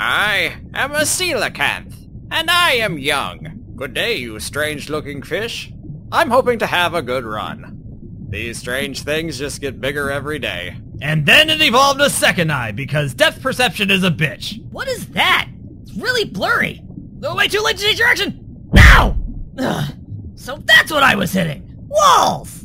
I am a coelacanth, and I am young. Good day, you strange-looking fish. I'm hoping to have a good run. These strange things just get bigger every day. And then it evolved a second eye, because depth perception is a bitch. What is that? It's really blurry. Oh, way too late to change direction! Now! Ugh. So that's what I was hitting! Walls!